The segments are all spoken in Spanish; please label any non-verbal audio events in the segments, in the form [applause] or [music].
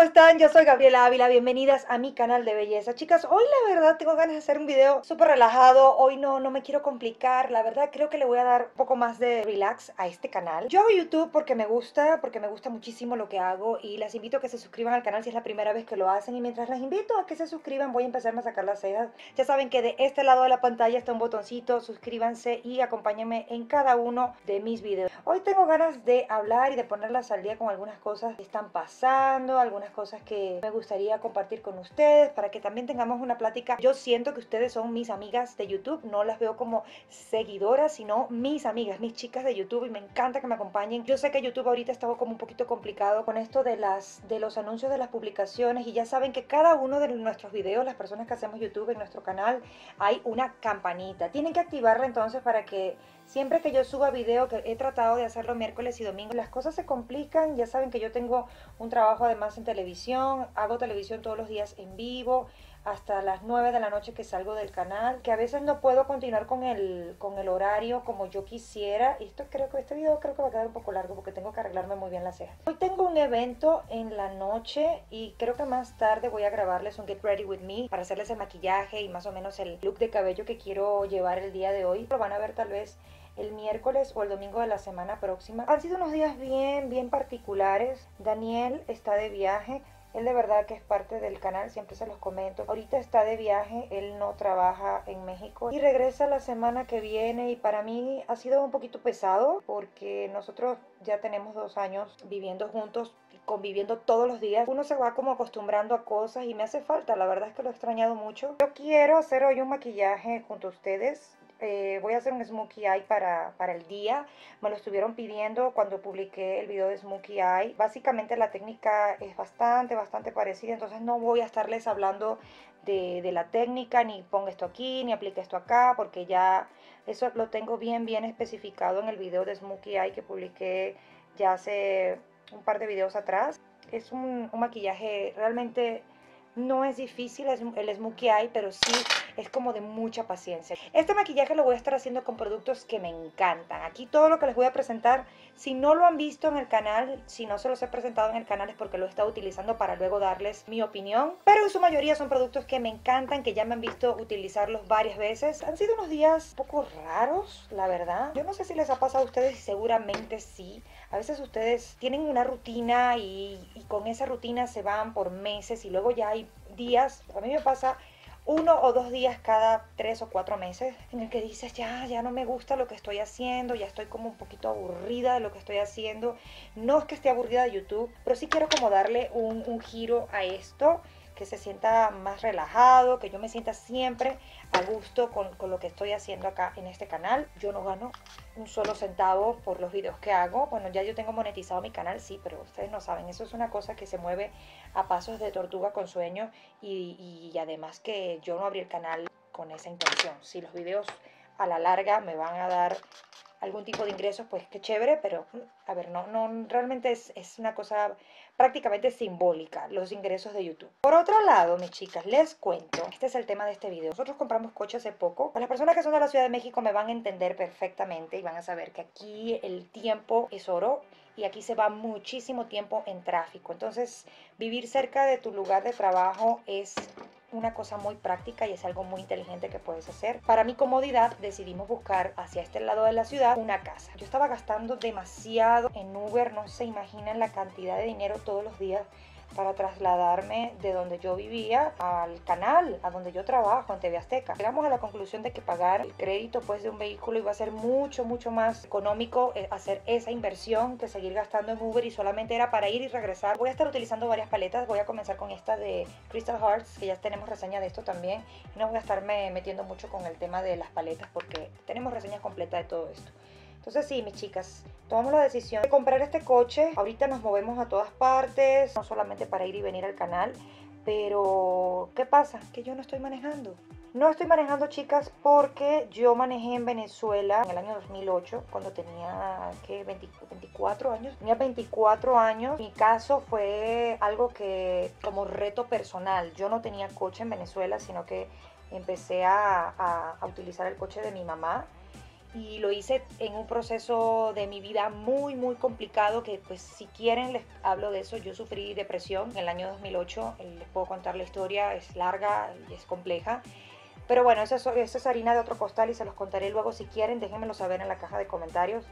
¿cómo están? Yo soy Gabriela Ávila, bienvenidas a mi canal de belleza. Chicas, hoy la verdad tengo ganas de hacer un video súper relajado, hoy no, no me quiero complicar, la verdad creo que le voy a dar un poco más de relax a este canal. Yo hago YouTube porque me gusta, porque me gusta muchísimo lo que hago y las invito a que se suscriban al canal si es la primera vez que lo hacen y mientras las invito a que se suscriban voy a empezarme a sacar las cejas. Ya saben que de este lado de la pantalla está un botoncito, suscríbanse y acompáñenme en cada uno de mis videos. Hoy tengo ganas de hablar y de ponerlas al día con algunas cosas que están pasando, algunas cosas que me gustaría compartir con ustedes para que también tengamos una plática. Yo siento que ustedes son mis amigas de YouTube, no las veo como seguidoras, sino mis amigas, mis chicas de YouTube y me encanta que me acompañen. Yo sé que YouTube ahorita está como un poquito complicado con esto de las de los anuncios de las publicaciones y ya saben que cada uno de nuestros videos, las personas que hacemos YouTube en nuestro canal, hay una campanita. Tienen que activarla entonces para que Siempre que yo suba video, que he tratado de hacerlo miércoles y domingo, las cosas se complican. Ya saben que yo tengo un trabajo además en televisión, hago televisión todos los días en vivo, hasta las 9 de la noche que salgo del canal, que a veces no puedo continuar con el, con el horario como yo quisiera. Y esto creo que este video creo que va a quedar un poco largo porque tengo que arreglarme muy bien las cejas. Hoy tengo un evento en la noche y creo que más tarde voy a grabarles un Get Ready With Me para hacerles el maquillaje y más o menos el look de cabello que quiero llevar el día de hoy. Lo van a ver tal vez el miércoles o el domingo de la semana próxima. Han sido unos días bien, bien particulares. Daniel está de viaje. Él de verdad que es parte del canal, siempre se los comento. Ahorita está de viaje, él no trabaja en México y regresa la semana que viene y para mí ha sido un poquito pesado porque nosotros ya tenemos dos años viviendo juntos, conviviendo todos los días. Uno se va como acostumbrando a cosas y me hace falta, la verdad es que lo he extrañado mucho. Yo quiero hacer hoy un maquillaje junto a ustedes eh, voy a hacer un smokey eye para, para, el día. Me lo estuvieron pidiendo cuando publiqué el video de smokey eye. Básicamente la técnica es bastante, bastante parecida, entonces no voy a estarles hablando de, de la técnica, ni ponga esto aquí, ni aplique esto acá, porque ya eso lo tengo bien, bien especificado en el video de smokey eye que publiqué ya hace un par de videos atrás. Es un, un maquillaje realmente no es difícil el smokey eye, pero sí es como de mucha paciencia. Este maquillaje lo voy a estar haciendo con productos que me encantan. Aquí todo lo que les voy a presentar, si no lo han visto en el canal, si no se los he presentado en el canal es porque lo he estado utilizando para luego darles mi opinión. Pero en su mayoría son productos que me encantan, que ya me han visto utilizarlos varias veces. Han sido unos días un poco raros, la verdad. Yo no sé si les ha pasado a ustedes seguramente sí. A veces ustedes tienen una rutina y, y con esa rutina se van por meses y luego ya hay días, a mí me pasa uno o dos días cada tres o cuatro meses en el que dices, ya, ya no me gusta lo que estoy haciendo, ya estoy como un poquito aburrida de lo que estoy haciendo. No es que esté aburrida de YouTube, pero sí quiero como darle un, un giro a esto que se sienta más relajado, que yo me sienta siempre a gusto con, con, lo que estoy haciendo acá en este canal. Yo no gano un solo centavo por los videos que hago. Bueno, ya yo tengo monetizado mi canal, sí, pero ustedes no saben, eso es una cosa que se mueve a pasos de tortuga con sueño y, y además que yo no abrí el canal con esa intención. Si los videos a la larga me van a dar algún tipo de ingresos, pues qué chévere, pero a ver, no, no realmente es, es, una cosa prácticamente simbólica, los ingresos de YouTube. Por otro lado, mis chicas, les cuento, este es el tema de este video. Nosotros compramos coche hace poco. Las personas que son de la Ciudad de México me van a entender perfectamente y van a saber que aquí el tiempo es oro y aquí se va muchísimo tiempo en tráfico. Entonces, vivir cerca de tu lugar de trabajo es una cosa muy práctica y es algo muy inteligente que puedes hacer. Para mi comodidad decidimos buscar hacia este lado de la ciudad una casa. Yo estaba gastando demasiado en Uber, no se imaginan la cantidad de dinero todos los días para trasladarme de donde yo vivía al canal, a donde yo trabajo, en TV Azteca. Llegamos a la conclusión de que pagar el crédito pues, de un vehículo iba a ser mucho, mucho más económico eh, hacer esa inversión que seguir gastando en Uber y solamente era para ir y regresar. Voy a estar utilizando varias paletas, voy a comenzar con esta de Crystal Hearts, que ya tenemos reseña de esto también. No voy a estarme metiendo mucho con el tema de las paletas porque tenemos reseñas completas de todo esto. Entonces sí, mis chicas, tomamos la decisión de comprar este coche. Ahorita nos movemos a todas partes, no solamente para ir y venir al canal, pero ¿qué pasa? Que yo no estoy manejando. No estoy manejando, chicas, porque yo manejé en Venezuela en el año 2008, cuando tenía, ¿qué? 24 años. Tenía 24 años. Mi caso fue algo que, como reto personal, yo no tenía coche en Venezuela, sino que empecé a, a, utilizar el coche de mi mamá y lo hice en un proceso de mi vida muy muy complicado que pues si quieren les hablo de eso. Yo sufrí depresión en el año 2008 les puedo contar la historia es larga y es compleja. Pero bueno esa es, es harina de otro costal y se los contaré luego. Si quieren déjenmelo saber en la caja de comentarios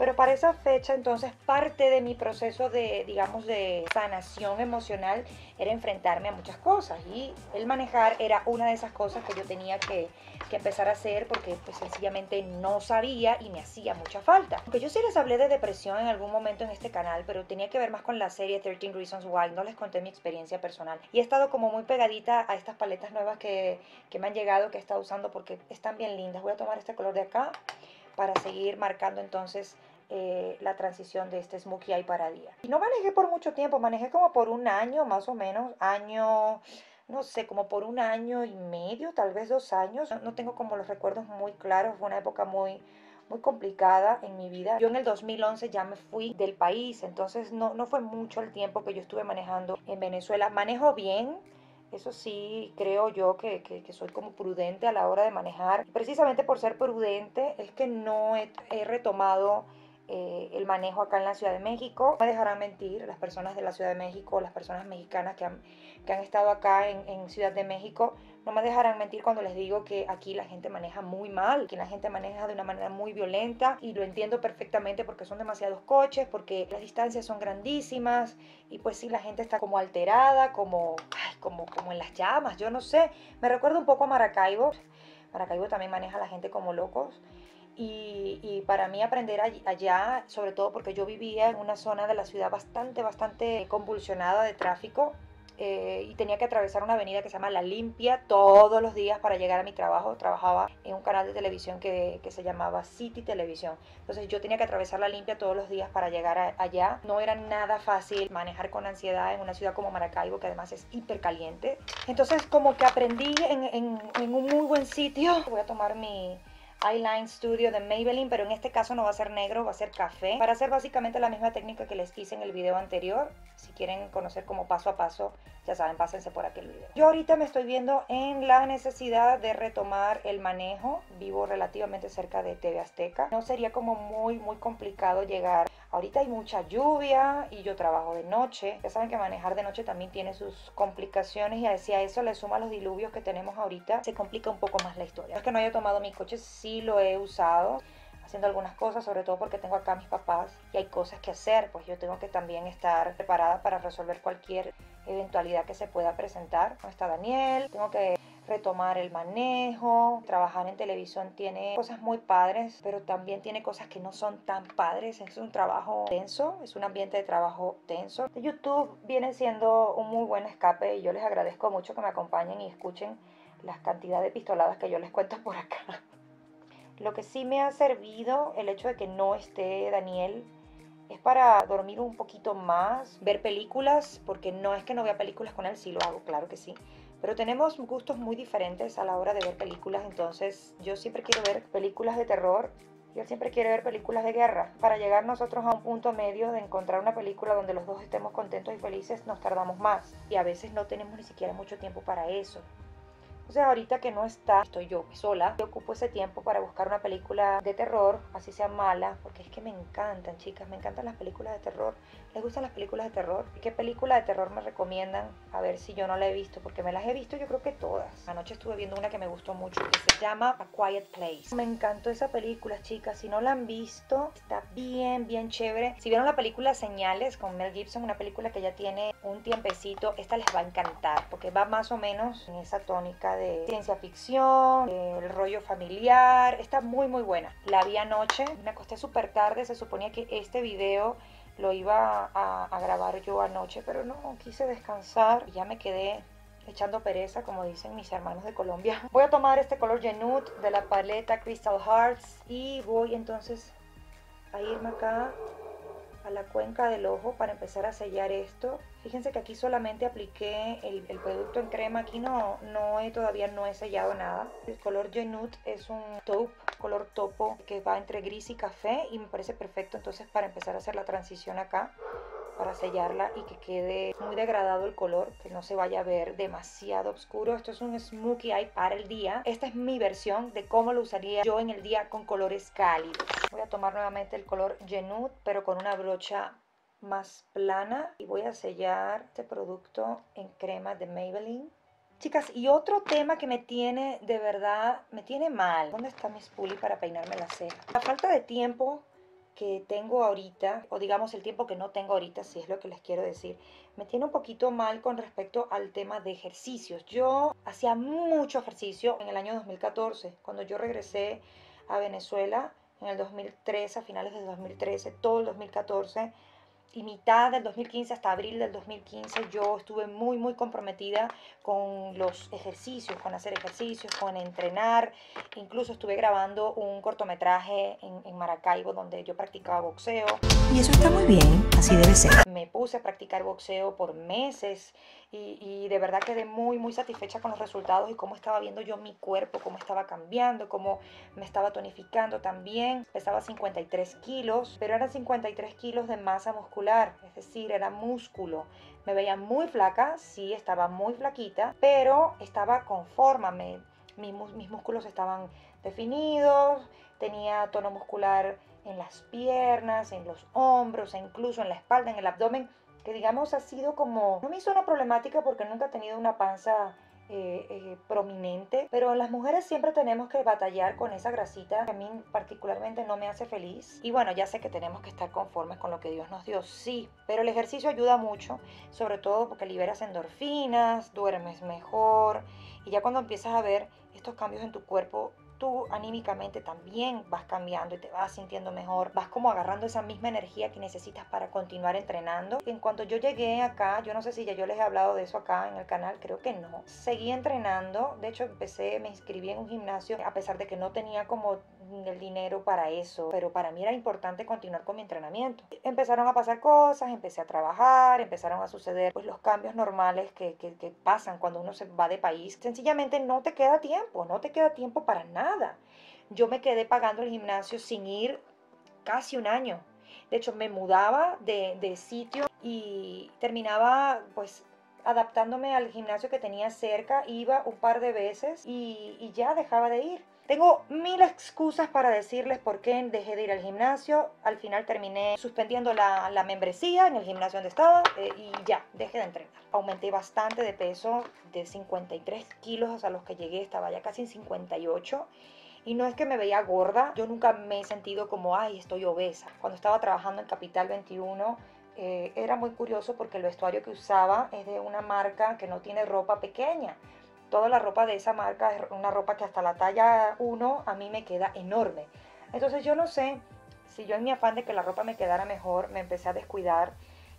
pero para esa fecha, entonces, parte de mi proceso de, digamos, de sanación emocional era enfrentarme a muchas cosas. Y el manejar era una de esas cosas que yo tenía que, que empezar a hacer porque pues, sencillamente no sabía y me hacía mucha falta. Aunque yo sí les hablé de depresión en algún momento en este canal, pero tenía que ver más con la serie 13 Reasons Why. No les conté mi experiencia personal. Y he estado como muy pegadita a estas paletas nuevas que, que me han llegado, que he estado usando porque están bien lindas. Voy a tomar este color de acá para seguir marcando entonces eh, la transición de este Smokey Eye para día. Y no manejé por mucho tiempo, manejé como por un año más o menos, año, no sé, como por un año y medio, tal vez dos años. No, tengo como los recuerdos muy claros, fue una época muy muy complicada en mi vida. Yo en el 2011 ya me fui del país, entonces no, no fue mucho el tiempo que yo estuve manejando en Venezuela. Manejo bien, eso sí, creo yo que, que, soy como prudente a la hora de manejar. Precisamente por ser prudente es que no he retomado eh, el manejo acá en la Ciudad de México. No me dejarán mentir las personas de la Ciudad de México, las personas mexicanas que han, que han estado acá en, en, Ciudad de México, no me dejarán mentir cuando les digo que aquí la gente maneja muy mal, que la gente maneja de una manera muy violenta y lo entiendo perfectamente porque son demasiados coches, porque las distancias son grandísimas y pues sí, la gente está como alterada, como, como, como en las llamas, yo no sé. Me recuerda un poco a Maracaibo. Maracaibo también maneja a la gente como locos. Y, para mí aprender allá, sobre todo porque yo vivía en una zona de la ciudad bastante, bastante convulsionada de tráfico, eh, y tenía que atravesar una avenida que se llama La Limpia todos los días para llegar a mi trabajo. Trabajaba en un canal de televisión que, que se llamaba City Televisión. Entonces yo tenía que atravesar La Limpia todos los días para llegar allá. No era nada fácil manejar con ansiedad en una ciudad como Maracaibo, que además es hiper caliente. Entonces como que aprendí en, en, en un muy buen sitio. Voy a tomar mi, Eyeline Studio de Maybelline, pero en este caso no va a ser negro, va a ser café. Para hacer básicamente la misma técnica que les hice en el video anterior. Si quieren conocer como paso a paso, ya saben, pásense por aquel video. Yo ahorita me estoy viendo en la necesidad de retomar el manejo. Vivo relativamente cerca de TV Azteca. No sería como muy, muy complicado llegar Ahorita hay mucha lluvia y yo trabajo de noche. Ya saben que manejar de noche también tiene sus complicaciones y si a eso le suma los diluvios que tenemos ahorita, se complica un poco más la historia. Es que no haya tomado mi coche, sí lo he usado haciendo algunas cosas, sobre todo porque tengo acá a mis papás y hay cosas que hacer, pues yo tengo que también estar preparada para resolver cualquier eventualidad que se pueda presentar. Está Daniel, tengo que retomar el manejo. Trabajar en televisión tiene cosas muy padres, pero también tiene cosas que no son tan padres. Es un trabajo tenso, es un ambiente de trabajo tenso. YouTube viene siendo un muy buen escape y yo les agradezco mucho que me acompañen y escuchen las cantidades de pistoladas que yo les cuento por acá. [laughs] Lo que sí me ha servido el hecho de que no esté Daniel es para dormir un poquito más, ver películas, porque no es que no vea películas con él, sí lo hago, claro que sí. Pero tenemos gustos muy diferentes a la hora de ver películas, entonces yo siempre quiero ver películas de terror y siempre quiere ver películas de guerra. Para llegar nosotros a un punto medio de encontrar una película donde los dos estemos contentos y felices, nos tardamos más. Y a veces no tenemos ni siquiera mucho tiempo para eso. Entonces ahorita que no está, estoy yo sola, yo ocupo ese tiempo para buscar una película de terror, así sea mala, porque es que me encantan, chicas, me encantan las películas de terror. ¿Les gustan las películas de terror? ¿Y qué película de terror me recomiendan? A ver si yo no la he visto, porque me las he visto yo creo que todas. Anoche estuve viendo una que me gustó mucho, que se llama A Quiet Place. Me encantó esa película, chicas. Si no la han visto, está bien, bien chévere. Si vieron la película Señales con Mel Gibson, una película que ya tiene un tiempecito, esta les va a encantar, porque va más o menos en esa tónica ciencia ficción, el rollo familiar. Está muy, muy buena. La vi anoche, me acosté súper tarde. Se suponía que este video lo iba a, grabar yo anoche, pero no, quise descansar ya me quedé echando pereza, como dicen mis hermanos de Colombia. [laughs] Voy a tomar este color Genude de la paleta Crystal Hearts y voy entonces a irme acá la cuenca del ojo para empezar a sellar esto. Fíjense que aquí solamente apliqué el, producto en crema, aquí no, no he, todavía no he sellado nada. El color Genude es un taupe, color topo que va entre gris y café y me parece perfecto entonces para empezar a hacer la transición acá para sellarla y que quede muy degradado el color, que no se vaya a ver demasiado oscuro. Esto es un smokey eye para el día. Esta es mi versión de cómo lo usaría yo en el día con colores cálidos. Voy a tomar nuevamente el color Genude, pero con una brocha más plana y voy a sellar este producto en crema de Maybelline. Chicas, y otro tema que me tiene de verdad, me tiene mal. ¿Dónde está mi spoolie para peinarme la ceja? La falta de tiempo que tengo ahorita, o digamos el tiempo que no tengo ahorita, si es lo que les quiero decir, me tiene un poquito mal con respecto al tema de ejercicios. Yo hacía mucho ejercicio en el año 2014, cuando yo regresé a Venezuela en el 2013, a finales del 2013, todo el 2014 y mitad del 2015 hasta abril del 2015 yo estuve muy muy comprometida con los ejercicios, con hacer ejercicios, con entrenar. Incluso estuve grabando un cortometraje en, en, Maracaibo donde yo practicaba boxeo. Y eso está muy bien, así debe ser. Me puse a practicar boxeo por meses y, y de verdad quedé muy muy satisfecha con los resultados y cómo estaba viendo yo mi cuerpo, cómo estaba cambiando, cómo me estaba tonificando también. Pesaba 53 kilos, pero eran 53 kilos de masa muscular, es decir, era músculo. Me veía muy flaca, sí, estaba muy flaquita, pero estaba con forma, me, mis, mis músculos estaban definidos, tenía tono muscular en las piernas, en los hombros, e incluso en la espalda, en el abdomen, que digamos ha sido como, no me hizo una problemática porque nunca he tenido una panza eh, eh, prominente, pero las mujeres siempre tenemos que batallar con esa grasita que a mí particularmente no me hace feliz. Y bueno, ya sé que tenemos que estar conformes con lo que Dios nos dio, sí, pero el ejercicio ayuda mucho, sobre todo porque liberas endorfinas, duermes mejor y ya cuando empiezas a ver estos cambios en tu cuerpo, tú anímicamente también vas cambiando y te vas sintiendo mejor, vas como agarrando esa misma energía que necesitas para continuar entrenando. En cuanto yo llegué acá, yo no sé si ya yo les he hablado de eso acá en el canal, creo que no. Seguí entrenando, de hecho empecé, me inscribí en un gimnasio a pesar de que no tenía como el dinero para eso, pero para mí era importante continuar con mi entrenamiento. Empezaron a pasar cosas, empecé a trabajar, empezaron a suceder pues los cambios normales que, que, que pasan cuando uno se va de país. Sencillamente no te queda tiempo, no te queda tiempo para nada yo me quedé pagando el gimnasio sin ir casi un año. De hecho, me mudaba de, de sitio y terminaba pues adaptándome al gimnasio que tenía cerca, iba un par de veces y, y, ya dejaba de ir. Tengo mil excusas para decirles por qué dejé de ir al gimnasio. Al final terminé suspendiendo la, membresía en el gimnasio donde estaba eh, y ya, dejé de entrenar. Aumenté bastante de peso, de 53 kilos a los que llegué, estaba ya casi en 58. Y no es que me veía gorda, yo nunca me he sentido como, ay, estoy obesa. Cuando estaba trabajando en Capital 21, eh, era muy curioso porque el vestuario que usaba es de una marca que no tiene ropa pequeña. Toda la ropa de esa marca es una ropa que hasta la talla 1 a mí me queda enorme. Entonces yo no sé si yo en mi afán de que la ropa me quedara mejor me empecé a descuidar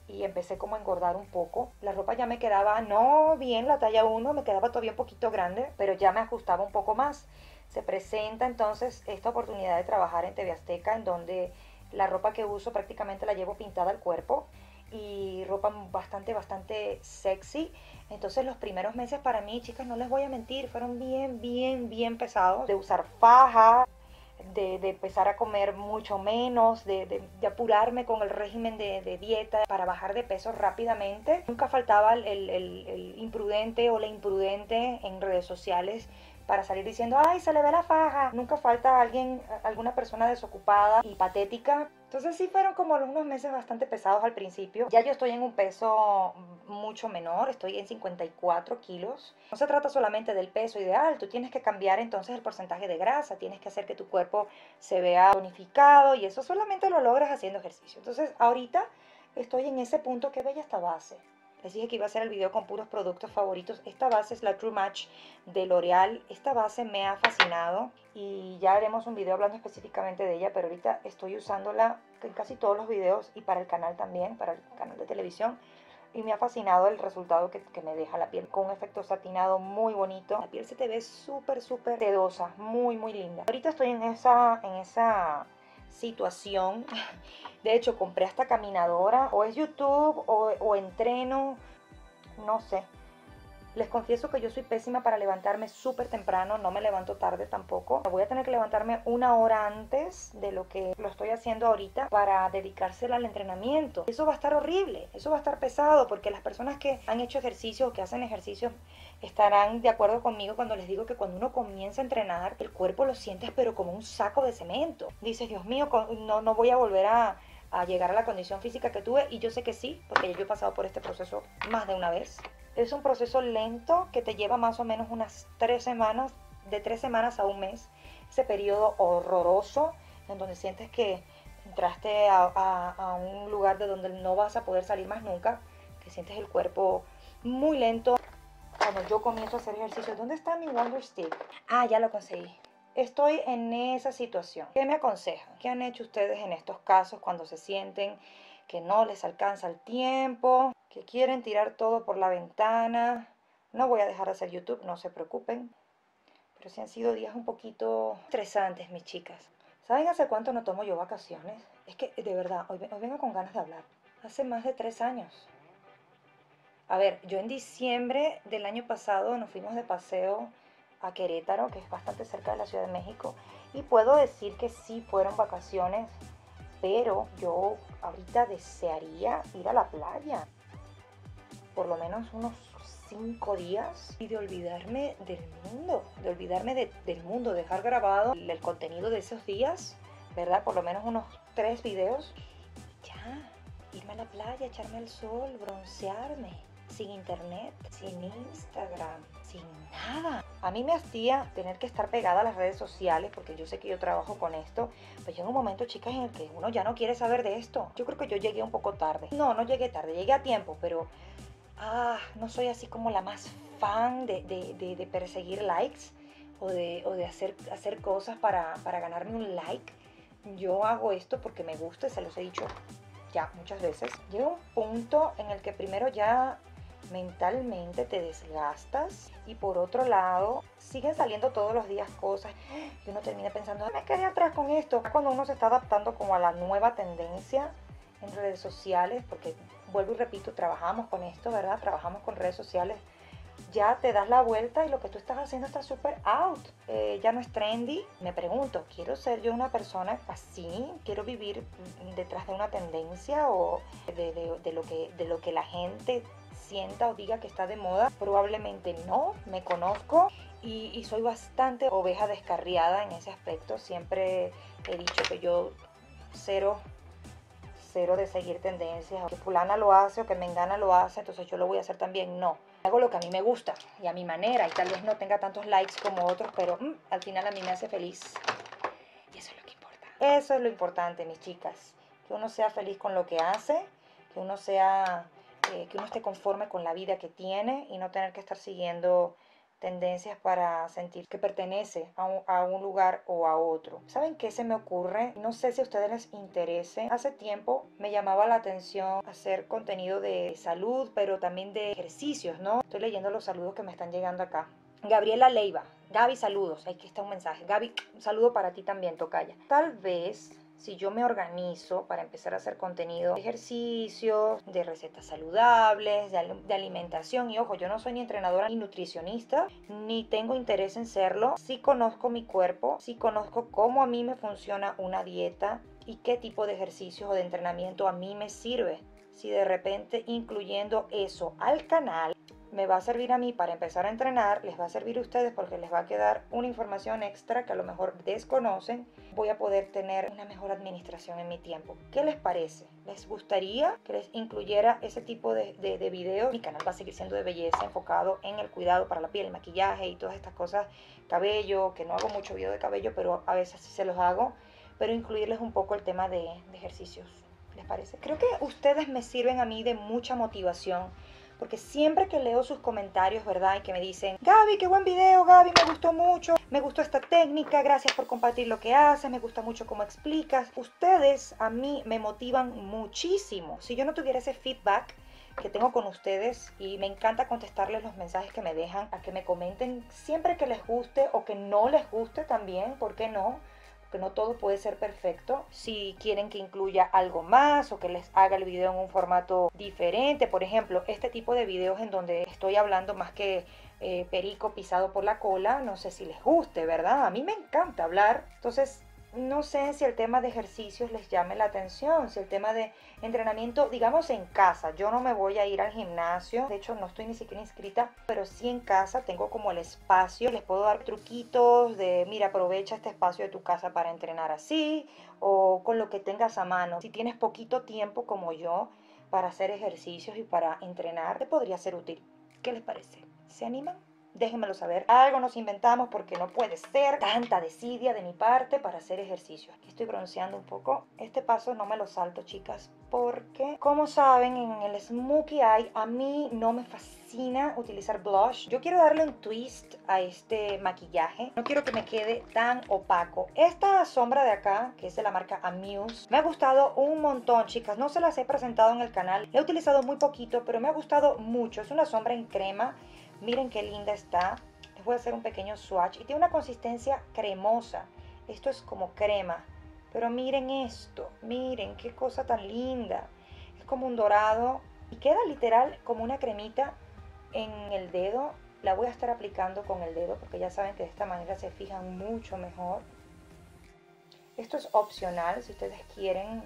y empecé como a engordar un poco. La ropa ya me quedaba no bien la talla 1, me quedaba todavía un poquito grande, pero ya me ajustaba un poco más. Se presenta entonces esta oportunidad de trabajar en TV Azteca en donde la ropa que uso prácticamente la llevo pintada al cuerpo y ropa bastante, bastante sexy. Entonces los primeros meses para mí, chicas, no les voy a mentir, fueron bien, bien, bien pesados. De usar faja, de, empezar a comer mucho menos, de, apurarme con el régimen de, dieta para bajar de peso rápidamente. Nunca faltaba el, el imprudente o la imprudente en redes sociales para salir diciendo, ay, se le ve la faja. Nunca falta alguien, alguna persona desocupada y patética. Entonces sí fueron como unos meses bastante pesados al principio. Ya yo estoy en un peso mucho menor, estoy en 54 kilos. No se trata solamente del peso ideal, tú tienes que cambiar entonces el porcentaje de grasa, tienes que hacer que tu cuerpo se vea tonificado y eso solamente lo logras haciendo ejercicio. Entonces ahorita estoy en ese punto que bella esta base. Les dije que iba a hacer el video con puros productos favoritos. Esta base es la True Match de L'Oreal. Esta base me ha fascinado y ya haremos un video hablando específicamente de ella, pero ahorita estoy usándola en casi todos los videos y para el canal también, para el canal de televisión. Y me ha fascinado el resultado que, que me deja la piel con un efecto satinado muy bonito. La piel se te ve súper, súper sedosa, muy, muy linda. Ahorita estoy en esa, en esa situación. [laughs] De hecho, compré esta caminadora. O es YouTube o, o entreno. No sé. Les confieso que yo soy pésima para levantarme súper temprano, no me levanto tarde tampoco. Voy a tener que levantarme una hora antes de lo que lo estoy haciendo ahorita para dedicársela al entrenamiento. Eso va a estar horrible, eso va a estar pesado porque las personas que han hecho ejercicio o que hacen ejercicio estarán de acuerdo conmigo cuando les digo que cuando uno comienza a entrenar, el cuerpo lo sientes pero como un saco de cemento. Dices, Dios mío, no, no voy a volver a llegar a la condición física que tuve y yo sé que sí, porque yo he pasado por este proceso más de una vez. Es un proceso lento que te lleva más o menos unas tres semanas, de tres semanas a un mes. Ese periodo horroroso en donde sientes que entraste a, un lugar de donde no vas a poder salir más nunca, que sientes el cuerpo muy lento. Cuando yo comienzo a hacer ejercicio, ¿dónde está mi Wonder Stick? Ah, ya lo conseguí. Estoy en esa situación. ¿Qué me aconsejan? ¿Qué han hecho ustedes en estos casos cuando se sienten que no les alcanza el tiempo, que quieren tirar todo por la ventana. No voy a dejar de hacer YouTube, no se preocupen. Pero sí han sido días un poquito estresantes, mis chicas. ¿Saben hace cuánto no tomo yo vacaciones? Es que, de verdad, hoy, hoy vengo con ganas de hablar. Hace más de tres años. A ver, yo en diciembre del año pasado nos fuimos de paseo a Querétaro, que es bastante cerca de la Ciudad de México, y puedo decir que sí fueron vacaciones pero yo ahorita desearía ir a la playa, por lo menos unos cinco días y de olvidarme del mundo, de olvidarme del mundo, dejar grabado el, contenido de esos días, ¿verdad? Por lo menos unos tres videos. Ya, irme a la playa, echarme al sol, broncearme, sin internet, sin Instagram, sin nada. A mí me hacía tener que estar pegada a las redes sociales porque yo sé que yo trabajo con esto. Pues llega un momento, chicas, en el que uno ya no quiere saber de esto. Yo creo que yo llegué un poco tarde. No, no llegué tarde, llegué a tiempo, pero ah, no soy así como la más fan de, de, perseguir likes o de, o de hacer, hacer cosas para, para ganarme un like. Yo hago esto porque me gusta, se los he dicho ya muchas veces. Llega un punto en el que primero ya mentalmente te desgastas y por otro lado siguen saliendo todos los días cosas y uno termina pensando, me quedé atrás con esto. Cuando uno se está adaptando como a la nueva tendencia en redes sociales, porque vuelvo y repito, trabajamos con esto, ¿verdad? Trabajamos con redes sociales. Ya te das la vuelta y lo que tú estás haciendo está súper out. Eh, ya no es trendy. Me pregunto, ¿quiero ser yo una persona así? ¿Quiero vivir detrás de una tendencia o de, lo, que, de lo que la gente sienta o diga que está de moda, probablemente no, me conozco y, soy bastante oveja descarriada en ese aspecto. Siempre he dicho que yo cero, cero de seguir tendencias, que fulana lo hace o que mengana lo hace, entonces yo lo voy a hacer también, no. Hago lo que a mí me gusta y a mi manera y tal vez no tenga tantos likes como otros, pero mm, al final a mí me hace feliz. Y eso es lo que importa. Eso es lo importante, mis chicas. Que uno sea feliz con lo que hace, que uno sea que uno esté conforme con la vida que tiene y no tener que estar siguiendo tendencias para sentir que pertenece a un, lugar o a otro. ¿Saben qué se me ocurre? No sé si a ustedes les interese. Hace tiempo me llamaba la atención hacer contenido de salud, pero también de ejercicios, ¿no? Estoy leyendo los saludos que me están llegando acá. Gabriela Leiva. Gaby, saludos. Aquí está un mensaje. Gaby, saludo para ti también, Tocaya. Tal vez si yo me organizo para empezar a hacer contenido de ejercicios, de recetas saludables, de, alimentación, y ojo, yo no soy ni entrenadora ni nutricionista, ni tengo interés en serlo, sí conozco mi cuerpo, sí conozco cómo a mí me funciona una dieta y qué tipo de ejercicios o de entrenamiento a mí me sirve. Si de repente incluyendo eso al canal, me va a servir a mí para empezar a entrenar, les va a servir a ustedes porque les va a quedar una información extra que a lo mejor desconocen. Voy a poder tener una mejor administración en mi tiempo. ¿Qué les parece? ¿Les gustaría que les incluyera ese tipo de, de, videos? Mi canal va a seguir siendo de belleza, enfocado en el cuidado para la piel, el maquillaje y todas estas cosas. Cabello, que no hago mucho video de cabello, pero a veces sí se los hago. Pero incluirles un poco el tema de, de ejercicios. ¿Les parece? Creo que ustedes me sirven a mí de mucha motivación porque siempre que leo sus comentarios, ¿verdad? Y que me dicen, Gaby, qué buen video, Gaby, me gustó mucho, me gustó esta técnica, gracias por compartir lo que haces, me gusta mucho cómo explicas. Ustedes a mí me motivan muchísimo. Si yo no tuviera ese feedback, que tengo con ustedes y me encanta contestarles los mensajes que me dejan, a que me comenten siempre que les guste o que no les guste también, ¿por qué no? Que no todo puede ser perfecto. Si quieren que incluya algo más o que les haga el video en un formato diferente, por ejemplo, este tipo de videos en donde estoy hablando más que eh, perico pisado por la cola, no sé si les guste, ¿verdad? A mí me encanta hablar, entonces no sé si el tema de ejercicios les llame la atención, si el tema de entrenamiento, digamos en casa, yo no me voy a ir al gimnasio, de hecho no estoy ni siquiera inscrita, pero sí en casa tengo como el espacio, les puedo dar truquitos de, mira, aprovecha este espacio de tu casa para entrenar así, o con lo que tengas a mano. Si tienes poquito tiempo como yo para hacer ejercicios y para entrenar, te podría ser útil. ¿Qué les parece? ¿Se animan? Déjenmelo saber. Algo nos inventamos porque no puede ser tanta desidia de mi parte para hacer ejercicio. Aquí estoy bronceando un poco. Este paso no me lo salto, chicas, porque como saben, en el Smokey Eye a mí no me fascina utilizar blush. Yo quiero darle un twist a este maquillaje. No quiero que me quede tan opaco. Esta sombra de acá, que es de la marca Amuse, me ha gustado un montón, chicas. No se las he presentado en el canal. La he utilizado muy poquito, pero me ha gustado mucho. Es una sombra en crema Miren qué linda está. Les voy a hacer un pequeño swatch. Y tiene una consistencia cremosa. Esto es como crema. Pero miren esto. Miren qué cosa tan linda. Es como un dorado. Y queda literal como una cremita en el dedo. La voy a estar aplicando con el dedo porque ya saben que de esta manera se fijan mucho mejor. Esto es opcional. Si ustedes quieren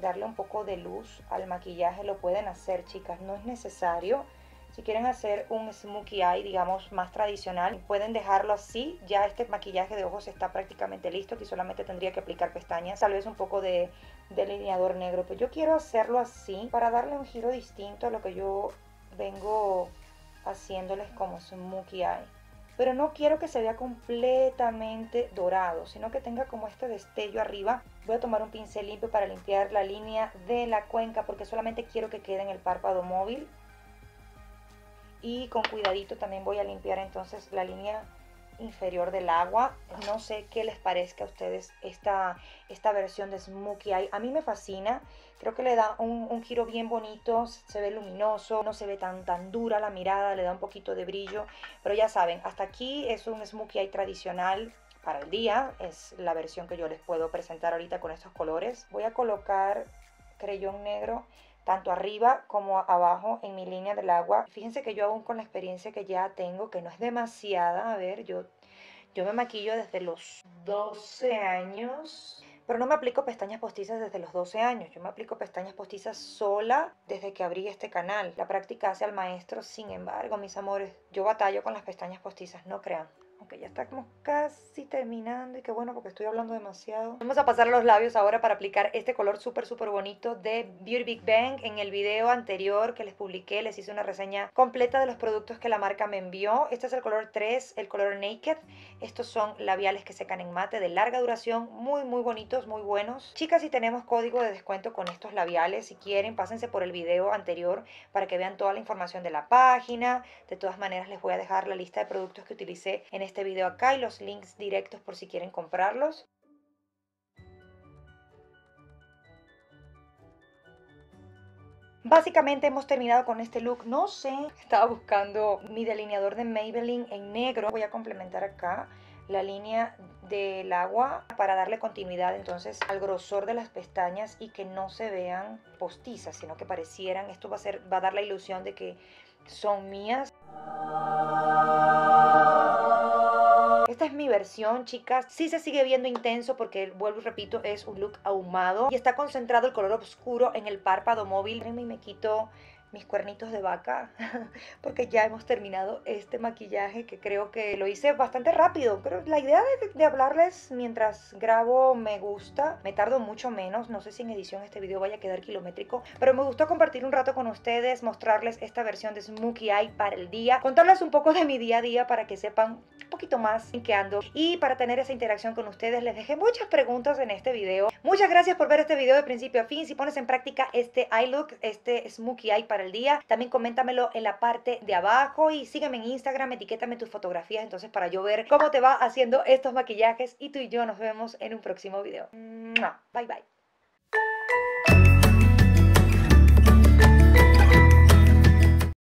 darle un poco de luz al maquillaje lo pueden hacer, chicas. No es necesario. Si quieren hacer un smokey eye, digamos, más tradicional, pueden dejarlo así. Ya este maquillaje de ojos está prácticamente listo. Aquí solamente tendría que aplicar pestañas, tal vez un poco de delineador negro. Pero yo quiero hacerlo así para darle un giro distinto a lo que yo vengo haciéndoles como smokey eye. Pero no quiero que se vea completamente dorado, sino que tenga como este destello arriba. Voy a tomar un pincel limpio para limpiar la línea de la cuenca porque solamente quiero que quede en el párpado móvil y con cuidadito también voy a limpiar entonces la línea inferior del agua. No sé qué les parezca a ustedes esta, esta versión de Smokey Eye. A mí me fascina. Creo que le da un, giro bien bonito. Se ve luminoso. No se ve tan, tan dura la mirada. Le da un poquito de brillo. Pero ya saben, hasta aquí es un Smokey Eye tradicional para el día. Es la versión que yo les puedo presentar ahorita con estos colores. Voy a colocar creyón negro tanto arriba como abajo en mi línea del agua. Fíjense que yo aún con la experiencia que ya tengo, que no es demasiada, a ver, yo, yo me maquillo desde los 12 años, pero no me aplico pestañas postizas desde los 12 años. Yo me aplico pestañas postizas sola desde que abrí este canal. La práctica hace al maestro, sin embargo, mis amores, yo batallo con las pestañas postizas, no crean aunque ya estamos casi terminando y qué bueno porque estoy hablando demasiado. Vamos a pasar a los labios ahora para aplicar este color súper súper bonito de Beauty Big Bang. En el video anterior que les publiqué les hice una reseña completa de los productos que la marca me envió. Este es el color 3, el color Naked. Estos son labiales que secan en mate de larga duración, muy muy bonitos, muy buenos. Chicas, si tenemos código de descuento con estos labiales, si quieren, pásense por el video anterior para que vean toda la información de la página. De todas maneras, les voy a dejar la lista de productos que utilicé en este video acá y los links directos por si quieren comprarlos. Básicamente hemos terminado con este look. No sé, estaba buscando mi delineador de Maybelline en negro. Voy a complementar acá la línea del agua para darle continuidad entonces al grosor de las pestañas y que no se vean postizas, sino que parecieran, esto va a, ser, va a dar la ilusión de que son mías. Esta es mi versión, chicas. Sí se sigue viendo intenso porque, vuelvo y repito, es un look ahumado. Y está concentrado el color oscuro en el párpado móvil. Y me quito mis cuernitos de vaca [laughs] porque ya hemos terminado este maquillaje que creo que lo hice bastante rápido. Pero la idea de, hablarles mientras grabo me gusta me tardo mucho menos no sé si en edición este video vaya a quedar kilométrico pero me gustó compartir un rato con ustedes mostrarles esta versión de Smokey Eye para el día contarles un poco de mi día a día para que sepan un poquito más qué ando. Y para tener esa interacción con ustedes les dejé muchas preguntas en este video. Muchas gracias por ver este video de principio a fin. Si pones en práctica este eye look este Smokey Eye el día. También coméntamelo en la parte de abajo y sígueme en Instagram, etiquétame tus fotografías entonces para yo ver cómo te va haciendo estos maquillajes y tú y yo nos vemos en un próximo video. Bye bye.